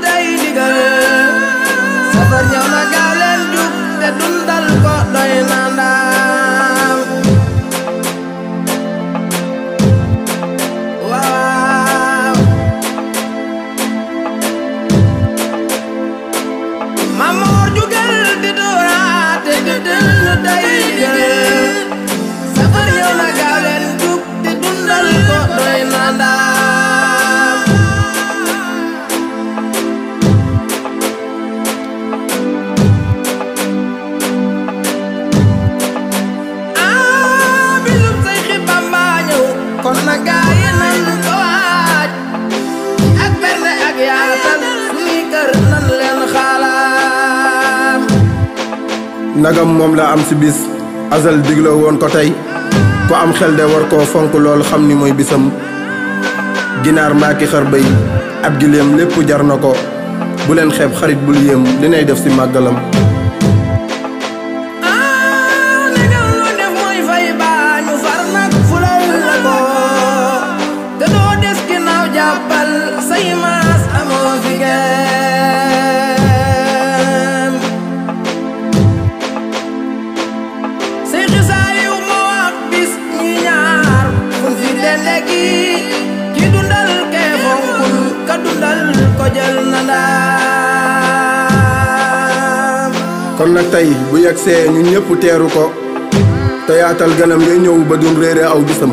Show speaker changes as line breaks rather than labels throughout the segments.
day, nigga. Nagam moom la am si bis. Azal digla woon ko tey. Ku am xel de war koo fonk lool xam ni mooy bisam. Ginaar mbaaki xar bay ab giléem lépp jar na ko. Bu leen xeeb xarit bul yéem. Li nay def si màggalam.
Fi dende gi ki dundal kee fonkul ka dundal ko jël na ndaam
kon nag tey bu yegsee ñun ñëpp teeru ko. Te yaatal ganam ngay ñëw ba dun réere aw bisam.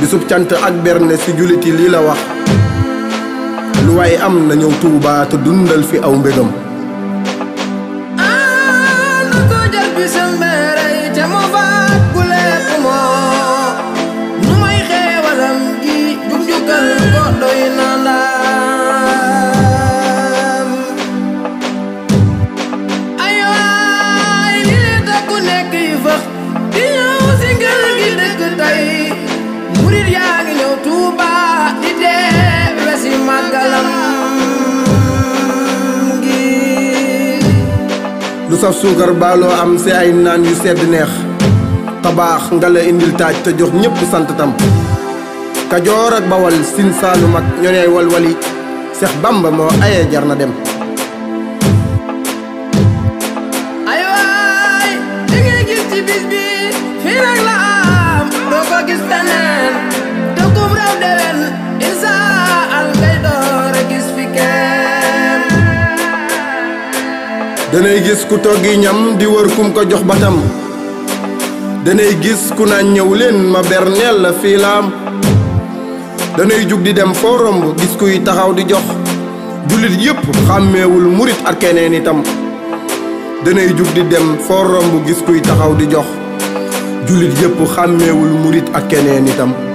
Bisub cant ak berne si juliti lii la wax. Lu waay am na ñëw Tuuba te dundal fi aw mbégam.
Ah na ko jël bisam beerey murit yaa
lu saf suukar am si ay naan yu sedd neex. Tabaax nga indil taaj te jox sant tam. Ak bawal sin saalum ak ñoneey walwali. Seex bamba moo ayee jar dem.
Ay gis ci bis bi rek la ko gis fi
danay gis ku toggi ñam di wër kum ko jox batam. Danay gis ku naan ñëw leen ma berneel la fii laam. Danay jug di dem foo romb gis kuy taxaw di jox. Jullit yépp xàmmeewul murit ak keneen itam. Danay jug di dem foo romb gis kuy taxaw di jox jullit yépp xàmmeewul murit ak keneen itam.